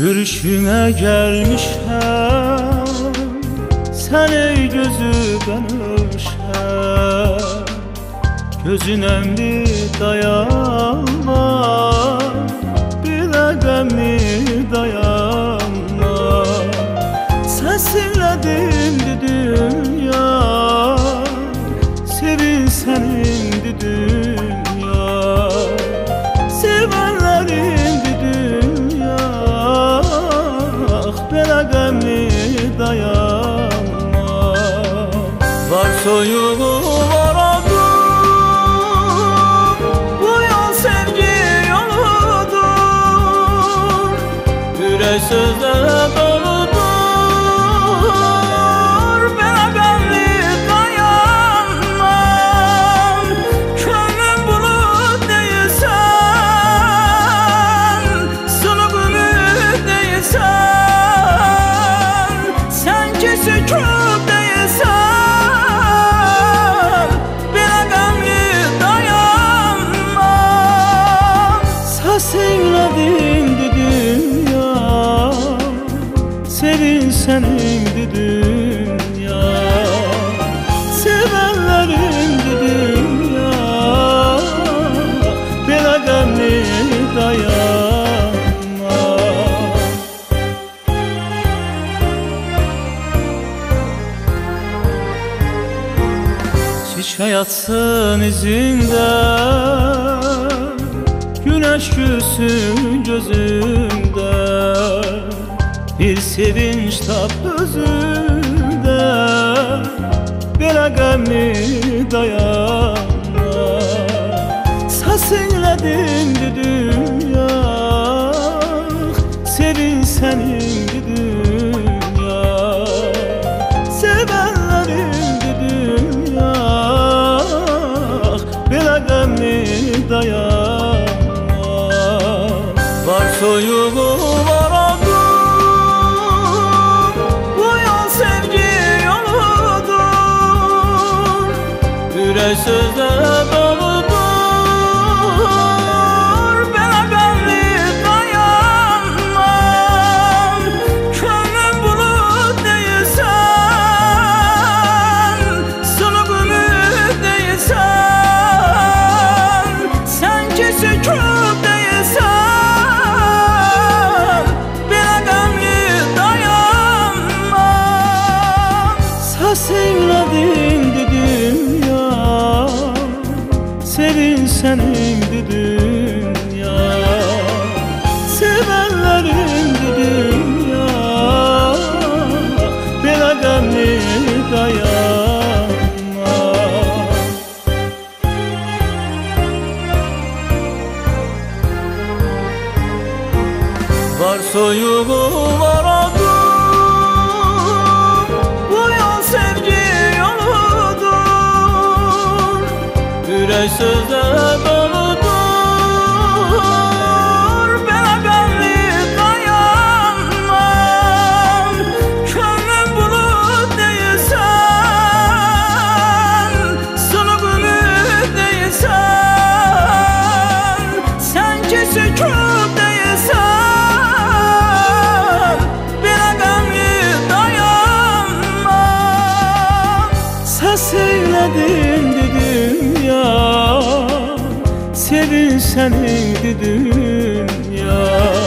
Görüşüne gelmişəm Sen ey gözü ben ölşəm Gözün emri dayanma Bilə qəmli dayanma Səsinlədim dünya Sevin sənindir dünya Var soyuğu var Bu yol sevgi yoludur. Ürək sözlərə Sevin sənindir dünya. Sevənlərimdir dünya. Belə qəmli dayanma Çiçek yatsın izinde Güneş gülsün Bir sevinç tap özümde Belə qəmli dayanma Səsinlədimdi dünya Sevin sənindir dünya. Sevənlərimdir dünya Belə qəmli dayanma Var soyuğu var Ürək sözlərə doludur Belə qəmli dayanma Könlüm bulut değilsən Sulu gülü değilsən Sen ki sükut değilsən Belə Sevin sənindir dünya. Sevənlərimdir dünya. Belə qəmli dayanma Var soyuğu var The. Sənindir dünya